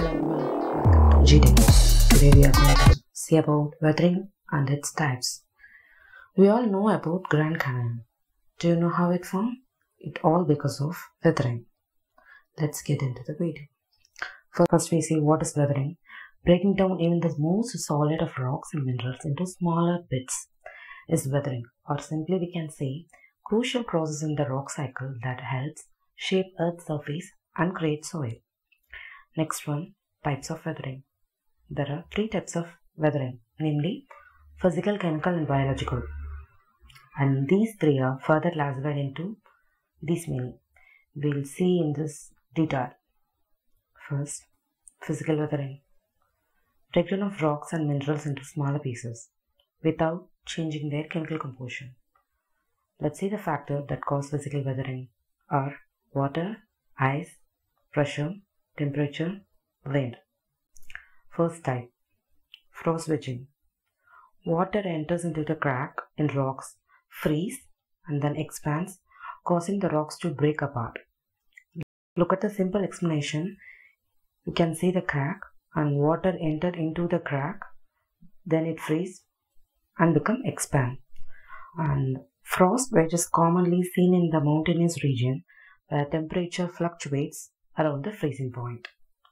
Hello everyone, welcome to GTech. Today we are going to see about weathering and its types. We all know about Grand Canyon. Do you know how it formed? It all because of weathering. Let's get into the video. First we see what is weathering. Breaking down even the most solid of rocks and minerals into smaller bits is weathering or simply we can say crucial process in the rock cycle that helps shape earth's surface and create soil. Next one, types of weathering. There are three types of weathering, namely physical, chemical and biological. And these three are further classified into this many. We'll see in this detail. First, physical weathering. Breakdown of rocks and minerals into smaller pieces without changing their chemical composition. Let's see the factors that cause physical weathering are water, ice, pressure, temperature, wind. First type frost wedging. Water enters into the crack in rocks, freeze, and then expands, causing the rocks to break apart. Look at the simple explanation. You can see the crack and water entered into the crack, then it freeze and become expand. And frost wedge is commonly seen in the mountainous region where temperature fluctuates around the freezing.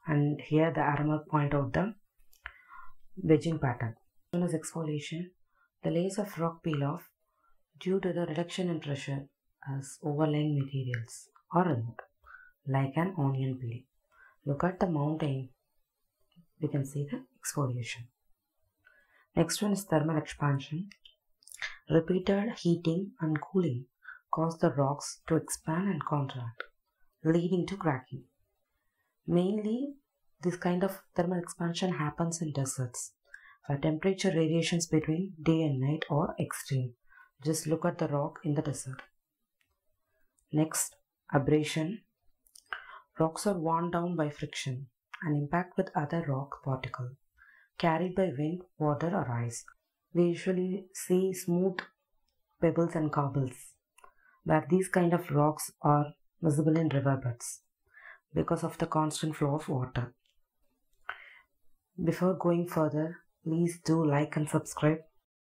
And here the arrow point out the wedging pattern. Known as exfoliation, the layers of rock peel off due to the reduction in pressure as overlying materials are removed, like an onion peel. Look at the mountain, we can see the exfoliation. Next one is thermal expansion. Repeated heating and cooling cause the rocks to expand and contract, leading to cracking. Mainly, this kind of thermal expansion happens in deserts, where temperature variations between day and night are extreme. Just look at the rock in the desert. Next, abrasion. Rocks are worn down by friction and impact with other rock particle carried by wind, water or ice. We usually see smooth pebbles and cobbles where these kind of rocks are visible in riverbeds because of the constant flow of water. Before going further, please do like and subscribe.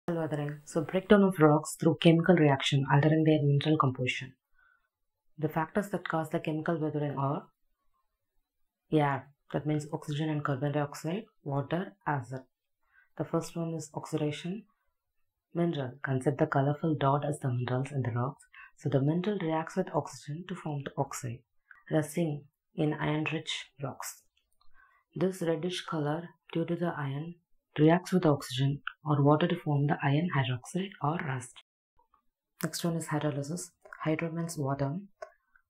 Weathering. So breakdown of rocks through chemical reaction altering their mineral composition. The factors that cause the chemical weathering are air, that means oxygen and carbon dioxide, water, acid. The first one is oxidation. Mineral, consider the colorful dot as the minerals in the rocks. So the mineral reacts with oxygen to form the oxide. Rusting in iron-rich rocks. This reddish color due to the iron reacts with oxygen or water to form the iron hydroxide or rust. Next one is hydrolysis. Hydro means water,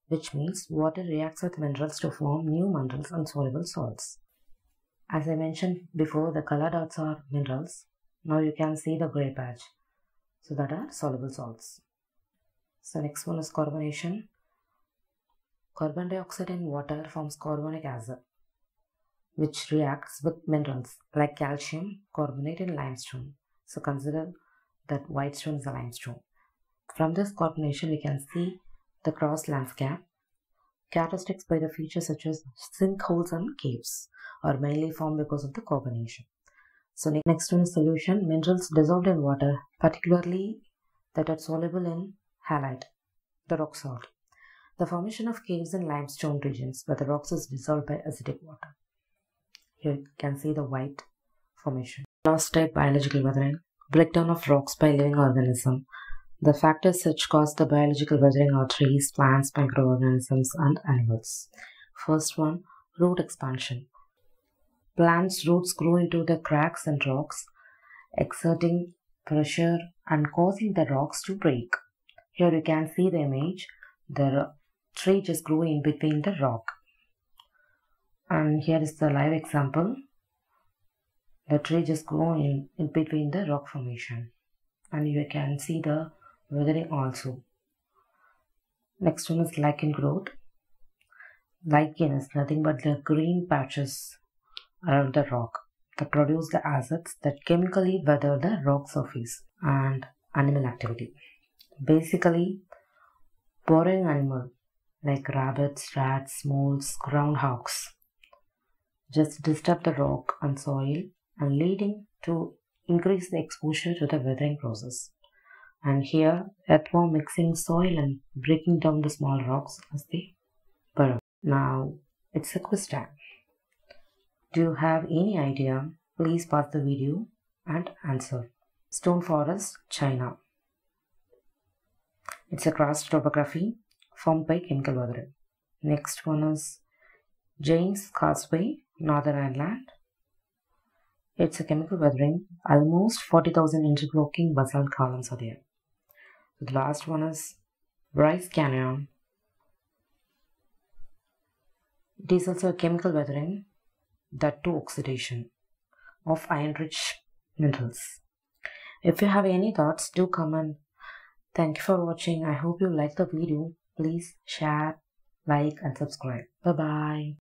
which means water reacts with minerals to form new minerals and soluble salts. As I mentioned before, the color dots are minerals. Now you can see the gray patch. So that are soluble salts. So next one is carbonation. Carbon dioxide in water forms carbonic acid, which reacts with minerals like calcium, carbonate and limestone. So consider that white stone is a limestone. From this carbonation we can see the karst landscape. Characteristics by the features such as sinkholes and caves are mainly formed because of the carbonation. So next one is solution. Minerals dissolved in water, particularly that are soluble in halite, the rock salt. The formation of caves in limestone regions where the rocks is dissolved by acidic water. Here you can see the white formation. Last type biological weathering. Breakdown of rocks by living organism. The factors which cause the biological weathering are trees, plants, microorganisms, and animals. First one, root expansion. Plants' roots grow into the cracks and rocks, exerting pressure and causing the rocks to break. Here you can see the image. The tree just grew in between the rock. And here is the live example. The tree just grew in, in between the rock formation. And you can see the weathering also. Next one is lichen growth. Lichen is nothing but the green patches around the rock that produce the acids that chemically weather the rock surface and animal activity. Basically, burrowing animal like rabbits, rats, moles, groundhogs. just disturb the rock and soil and leading to increase the exposure to the weathering process. And here, earthworm mixing soil and breaking down the small rocks as they burrow. Now, it's a quiz time. Do you have any idea? Please pause the video and answer. Stone Forest, China. It's a karst topography formed by chemical weathering. Next one is Giant's Causeway, Northern Ireland. It's a chemical weathering. Almost 40,000 interlocking basalt columns are there. The last one is Bryce Canyon. It is also a chemical weathering that to oxidation of iron-rich minerals. If you have any thoughts, do comment. Thank you for watching. I hope you liked the video. Please share, like and subscribe. Bye-bye.